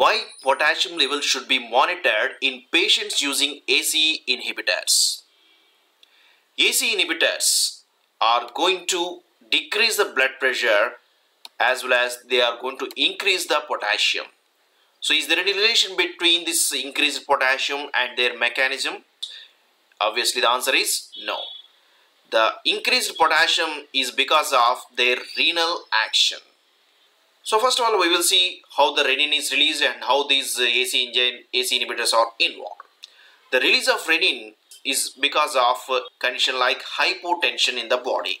why potassium level should be monitored in patients using ACE inhibitors. ACE inhibitors are going to decrease the blood pressure as well as they are going to increase the potassium. So is there any relation between this increased potassium and their mechanism? Obviously the answer is no. The increased potassium is because of their renal action. So first of all we will see how the renin is released and how these uh, ACE, enzyme, ACE inhibitors are involved. The release of renin is because of a condition like hypotension in the body.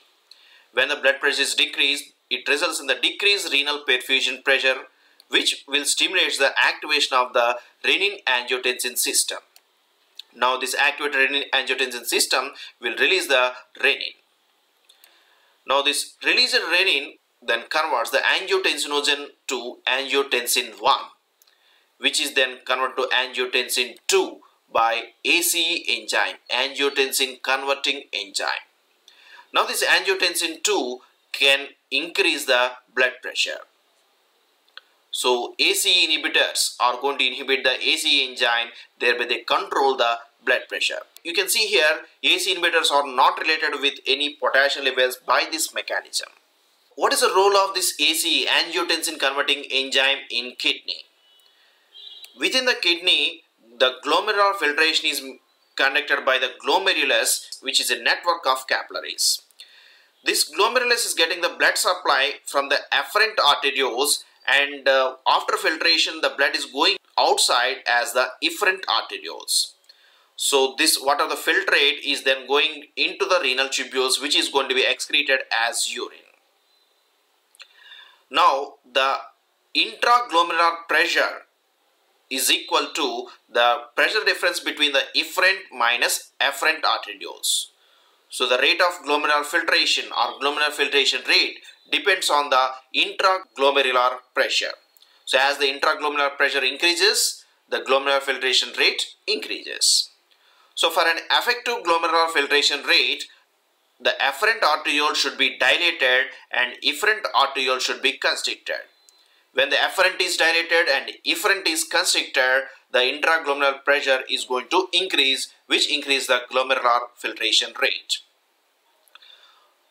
When the blood pressure is decreased, it results in the decreased renal perfusion pressure which will stimulate the activation of the renin-angiotensin system. Now this activated renin-angiotensin system will release the renin. Now this released renin then converts the angiotensinogen to angiotensin 1 which is then converted to angiotensin 2 by ACE enzyme, angiotensin converting enzyme. Now this angiotensin 2 can increase the blood pressure. So ACE inhibitors are going to inhibit the ACE enzyme, thereby they control the blood pressure. You can see here ACE inhibitors are not related with any potassium levels by this mechanism. What is the role of this ACE angiotensin converting enzyme in kidney? Within the kidney, the glomerular filtration is conducted by the glomerulus which is a network of capillaries. This glomerulus is getting the blood supply from the afferent arterioles and uh, after filtration the blood is going outside as the efferent arterioles. So this water the filtrate is then going into the renal tubules which is going to be excreted as urine. Now the intraglomerular pressure is equal to the pressure difference between the efferent minus afferent arterioles. So the rate of glomerular filtration or glomerular filtration rate depends on the intraglomerular pressure. So as the intraglomerular pressure increases, the glomerular filtration rate increases. So for an effective glomerular filtration rate, the afferent arteriole should be dilated and efferent arteriole should be constricted. When the afferent is dilated and efferent is constricted, the intraglomerular pressure is going to increase which increase the glomerular filtration rate.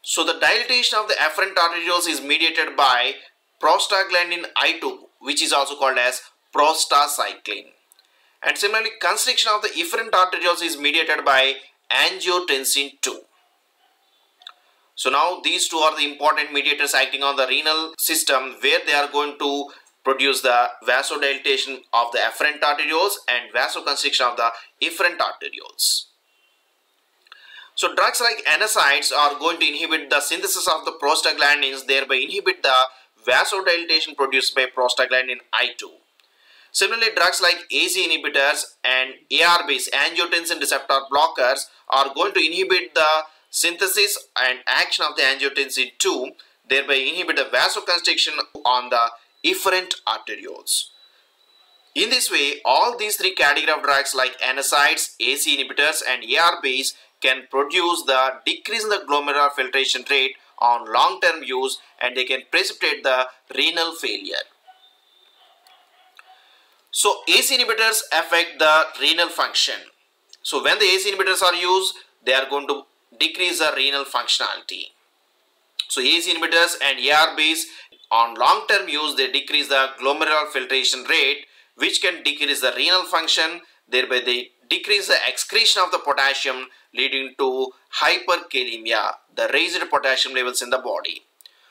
So the dilatation of the afferent arterioles is mediated by prostaglandin I2 which is also called as prostacyclin. And similarly constriction of the efferent arterioles is mediated by angiotensin 2. So now these two are the important mediators acting on the renal system where they are going to produce the vasodilatation of the afferent arterioles and vasoconstriction of the efferent arterioles. So drugs like NSAIDs are going to inhibit the synthesis of the prostaglandins thereby inhibit the vasodilatation produced by prostaglandin I2. Similarly, drugs like ACE inhibitors and ARBs, angiotensin receptor blockers are going to inhibit the synthesis and action of the angiotensin 2 thereby inhibit the vasoconstriction on the efferent arterioles. In this way, all these three category of drugs like NSAIDs, ACE inhibitors and ARBs can produce the decrease in the glomerular filtration rate on long-term use and they can precipitate the renal failure. So ACE inhibitors affect the renal function. So when the ACE inhibitors are used, they are going to decrease the renal functionality. So ACE inhibitors and ARBs on long-term use they decrease the glomerular filtration rate which can decrease the renal function thereby they decrease the excretion of the potassium leading to hyperkalemia the raised potassium levels in the body.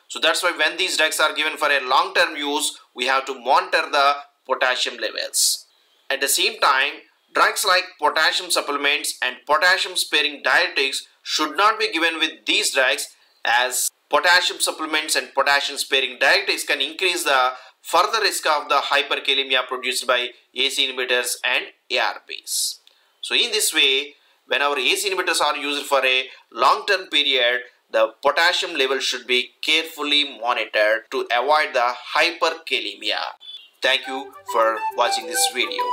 So that's why when these drugs are given for a long-term use we have to monitor the potassium levels. At the same time drugs like potassium supplements and potassium sparing diuretics should not be given with these drugs as potassium supplements and potassium sparing diuretics can increase the further risk of the hyperkalemia produced by ACE inhibitors and ARBs. So in this way, when our ACE inhibitors are used for a long-term period, the potassium level should be carefully monitored to avoid the hyperkalemia. Thank you for watching this video.